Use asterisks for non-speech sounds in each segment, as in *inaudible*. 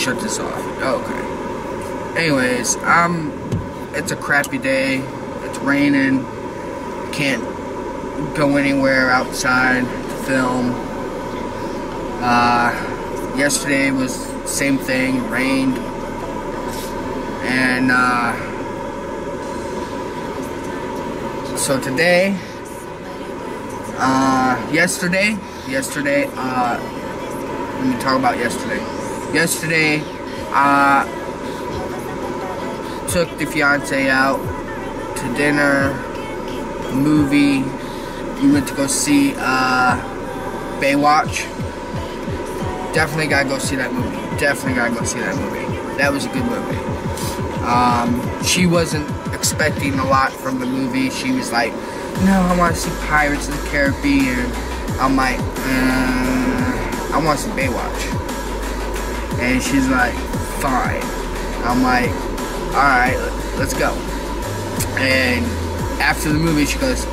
Shut this off. Okay. Anyways, um, it's a crappy day. It's raining. Can't go anywhere outside to film. Uh, yesterday was same thing. Rained. And, uh, so today, uh, yesterday, yesterday, uh, let me talk about yesterday. Yesterday, I took the fiance out to dinner, movie. We went to go see, uh, Baywatch. Definitely gotta go see that movie. Definitely gotta go see that movie. That was a good movie. Um, she wasn't expecting a lot from the movie. She was like, no, I want to see Pirates of the Caribbean. I'm like, uh, I want to see Baywatch. And she's like, fine. I'm like, alright, let's go. And after the movie, she goes,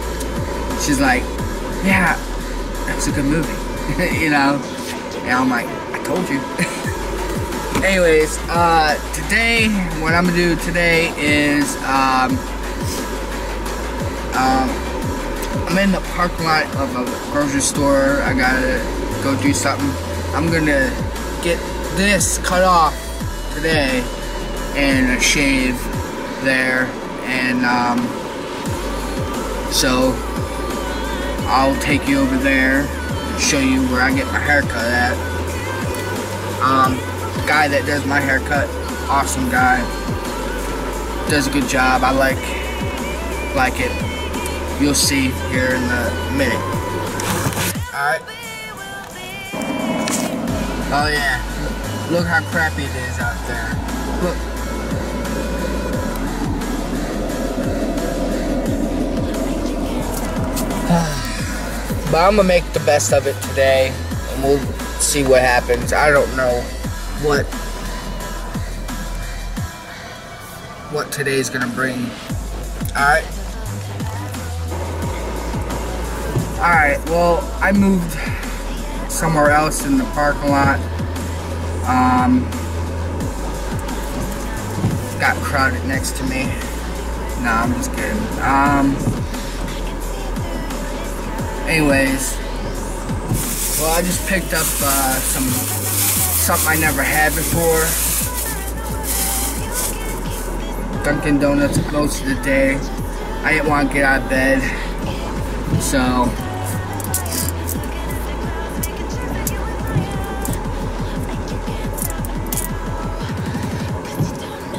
she's like, yeah, that's a good movie. *laughs* you know? And I'm like, I told you. *laughs* Anyways, uh, today, what I'm gonna do today is, um, um, I'm in the parking lot of a grocery store. I gotta go do something. I'm gonna get this cut off today and a shave there. And um, so I'll take you over there and show you where I get my haircut at. Um, guy that does my haircut, awesome guy. Does a good job. I like like it. You'll see here in a minute. Alright. Oh yeah. Look how crappy it is out there. Look. *sighs* but I'm gonna make the best of it today, and we'll see what happens. I don't know what what today's gonna bring. Alright. Alright, well, I moved somewhere else in the parking lot. Um, got crowded next to me. Nah, I'm just kidding. Um, anyways, well, I just picked up uh, some something I never had before. Dunkin' Donuts most of the day. I didn't want to get out of bed, so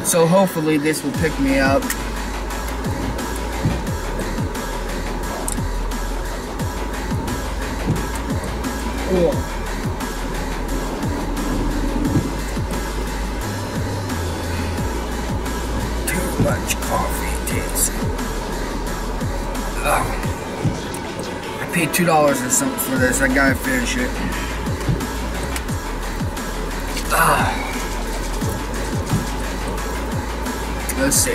So hopefully this will pick me up. Cool. Too much coffee tastes. Ugh. I paid two dollars or something for this. I gotta finish it. Ugh. Let's see.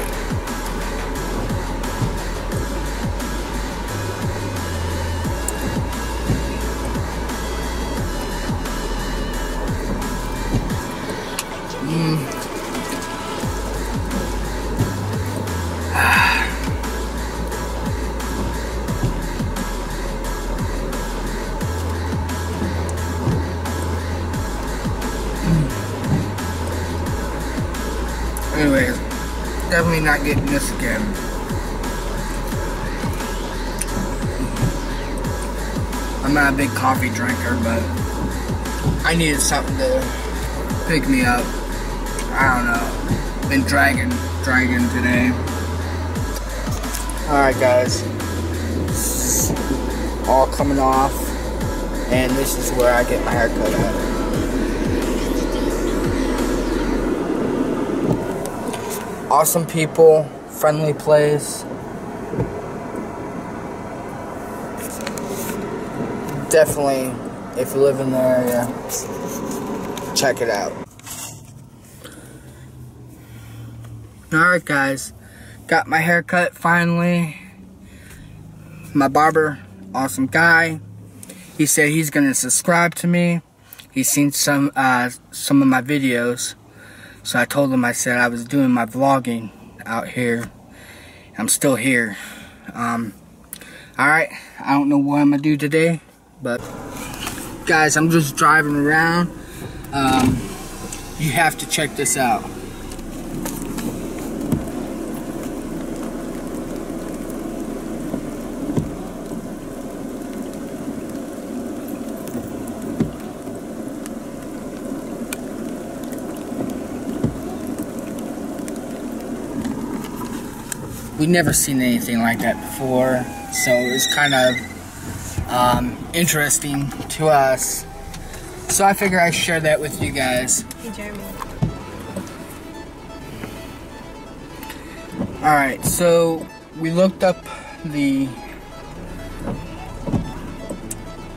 Mm. Definitely not getting this again. I'm not a big coffee drinker, but I needed something to pick me up. I don't know. Been dragging, dragging today. Alright guys. All coming off. And this is where I get my haircut at. Awesome people, friendly place. Definitely, if you live in the area, check it out. Alright guys, got my haircut finally. My barber, awesome guy. He said he's gonna subscribe to me. he's seen some uh, some of my videos. So I told him I said I was doing my vlogging out here. I'm still here. Um, all right, I don't know what I'm gonna do today, but guys, I'm just driving around. Um, you have to check this out. We never seen anything like that before, so it's kind of um, interesting to us. So I figure I share that with you guys. Hey, Jeremy. All right, so we looked up the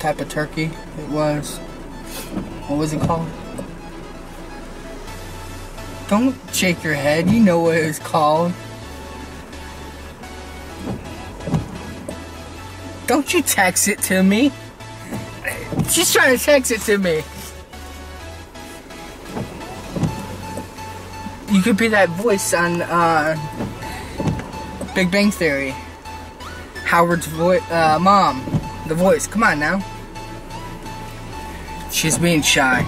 type of turkey it was. What was it called? Don't shake your head. You know what it was called. Don't you text it to me. She's trying to text it to me. You could be that voice on uh, Big Bang Theory. Howard's voice, uh, mom, the voice. Come on now. She's being shy.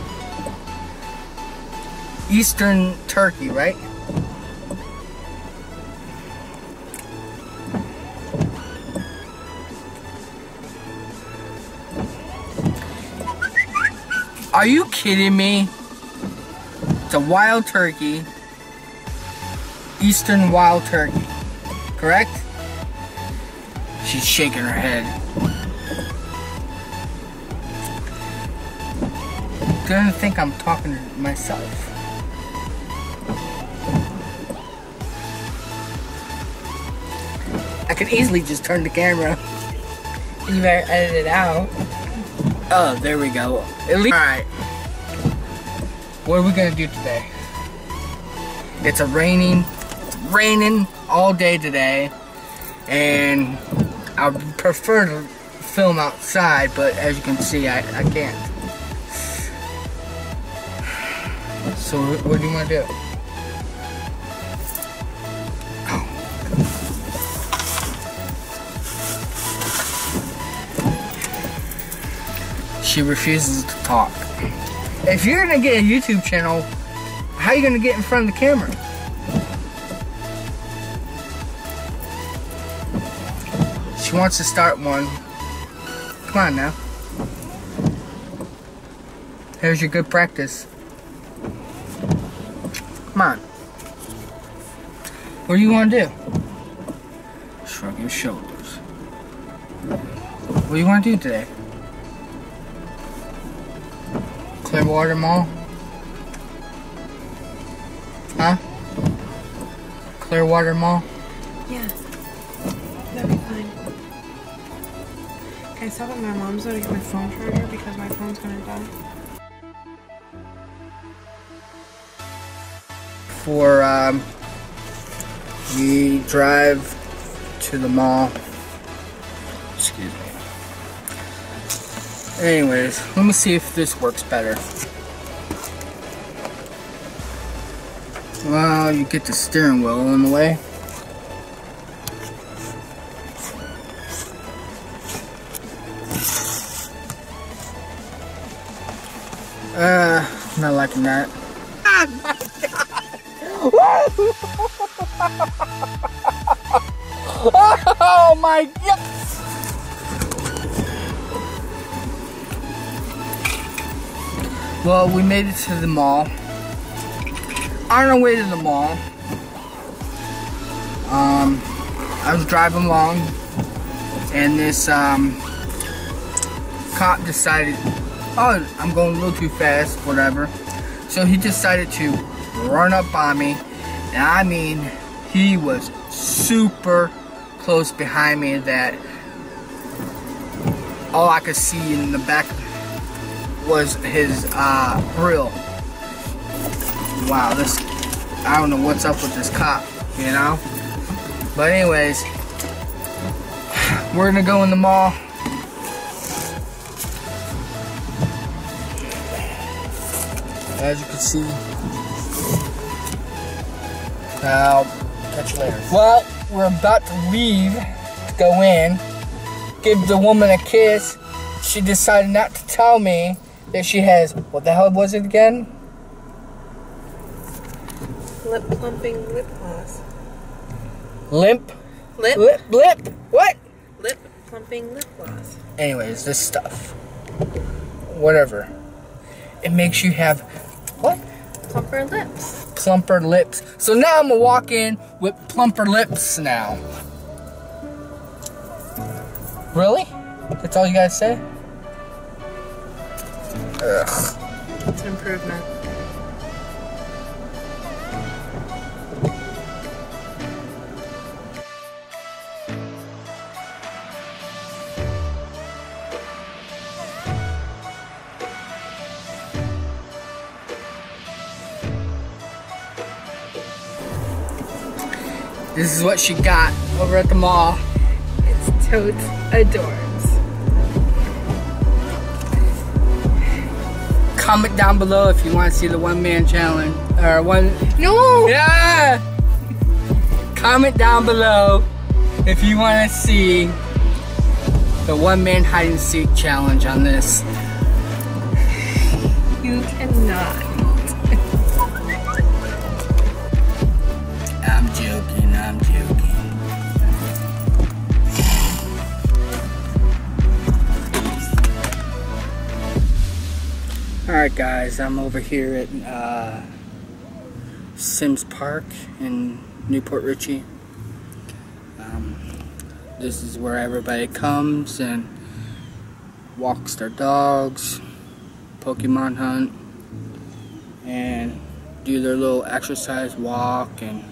Eastern Turkey, right? Are you kidding me? It's a wild turkey. Eastern wild turkey. Correct? She's shaking her head. Gonna think I'm talking to myself. I could easily just turn the camera. *laughs* You better edit it out. Oh, there we go. At least. All right. What are we gonna do today? It's a raining, it's raining all day today, and I prefer to film outside, but as you can see, I, I can't. So what do you want to do? She refuses to talk. If you're gonna get a YouTube channel, how are you gonna get in front of the camera? She wants to start one. Come on now. Here's your good practice. Come on. What do you want to do? Shrug your shoulders. What do you want to do today? Clearwater Mall? Huh? Clearwater Mall? Yeah. That'd be fine. Can I stop at my mom's though to get my phone charger because my phone's gonna die? For, um, we drive to the mall. Anyways, let me see if this works better. Well, you get the steering wheel in the way. Uh, not liking that. *laughs* oh my god! Well, we made it to the mall. On our way to the mall, um, I was driving along, and this um, cop decided, oh, I'm going a little too fast, whatever. So he decided to run up on me, and I mean, he was super close behind me that all I could see in the back was his uh, grill. Wow, this, I don't know what's up with this cop, you know? But anyways, *sighs* we're gonna go in the mall. as you can see. Now, catch you later. Well, we're about to leave to go in, give the woman a kiss. She decided not to tell me that she has, what the hell was it again? Lip plumping lip gloss. Limp? Lip? Lip? Lip? What? Lip plumping lip gloss. Anyways, this stuff. Whatever. It makes you have, what? Plumper lips. Plumper lips. So now I'm gonna walk in with plumper lips now. Really? That's all you guys say? Ugh. It's an improvement. This is what she got over at the mall. It's totes adorbs. Comment down below if you want to see the one man challenge. Or one. No! Yeah! Comment down below if you want to see the one man hide and seek challenge on this. *laughs* You cannot. Alright guys, I'm over here at uh, Sims Park in New Port Richey. Um, this is where everybody comes and walks their dogs, Pokemon hunt, and do their little exercise walk and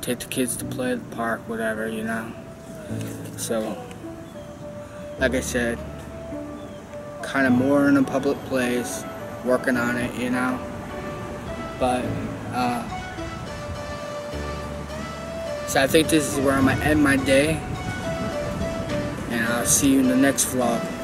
take the kids to play at the park, whatever, you know. So, like I said, kind of more in a public place, working on it, you know. But, uh, so I think this is where I'm gonna end my day. And I'll see you in the next vlog.